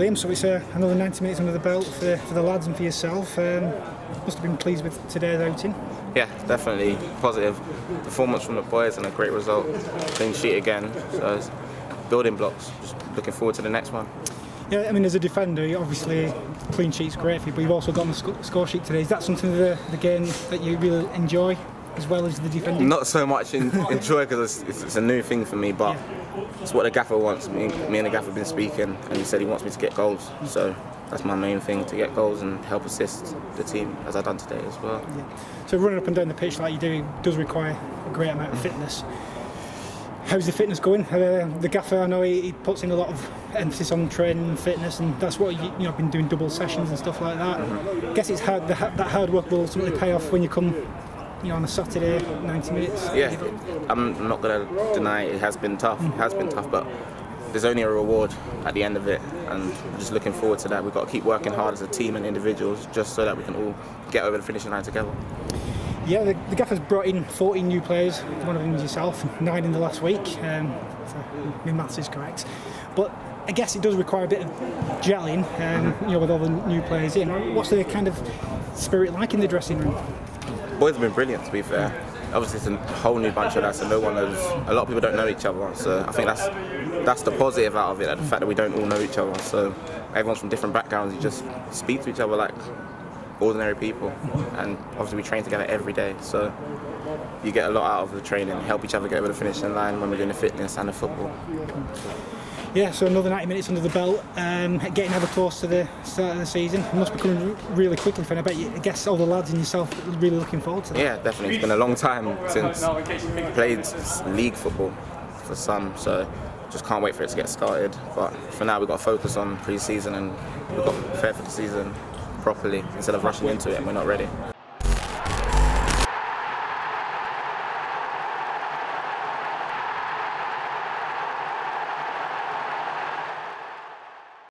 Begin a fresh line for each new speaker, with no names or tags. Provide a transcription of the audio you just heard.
Liam, so it's uh, another 90 minutes under the belt for, for the lads and for yourself. Um, must have been pleased with today's outing.
Yeah, definitely positive performance from the boys and a great result. Clean sheet again, so it's building blocks. Just looking forward to the next one.
Yeah, I mean, as a defender, obviously clean sheet's great for you, but you've also got on the sc score sheet today. Is that something of the, the game that you really enjoy? As well as the defending?
Not so much in, joy because it's, it's, a new thing for me, but yeah. it's what the gaffer wants. Me, me and the gaffer have been speaking, and he said he wants me to get goals. So that's my main thing to get goals and help assist the team as I've done today as well. Yeah.
So running up and down the pitch like you do does require a great amount of fitness. How's the fitness going? Uh, the gaffer, I know he, he, puts in a lot of emphasis on training and fitness, and that's what you, you know, been doing double sessions and stuff like that. Mm-hmm. I guess it's hard. The, that hard work will ultimately pay off when you come you know, on a Saturday, 90 minutes.
Yeah, I'm not going to deny it, it has been tough. It has been tough, but there's only a reward at the end of it, and I'm just looking forward to that. We've got to keep working hard as a team and individuals just so that we can all get over the finishing line together.
Yeah, the, the Gaffer's brought in 14 new players, one of them is yourself, nine in the last week, um, my maths is correct. But I guess it does require a bit of gelling, um, you know, with all the new players in. What's the kind of spirit like in the dressing room?
Boys have been brilliant, to be fair obviously it's a whole new bunch of lads, so no one knows. A lot of people don't know each other, so I think that's that's the positive out of it, the fact that we don't all know each other. So everyone's from different backgrounds. You just speak to each other like ordinary people, and obviously we train together every day. So you get a lot out of the training, help each other get over the finishing line when we're doing the fitness and the football.
Yeah, so another 90 minutes under the belt, um, getting ever close to the start of the season. It must be coming really quickly for I bet you, I guess all the lads and yourself are really looking forward to that.
Yeah, definitely. It's been a long time since we played league football for some, so just can't wait for it to get started. But for now, we've got to focus on pre-season and we've got to prepare for the season properly instead of rushing into it and we're not ready.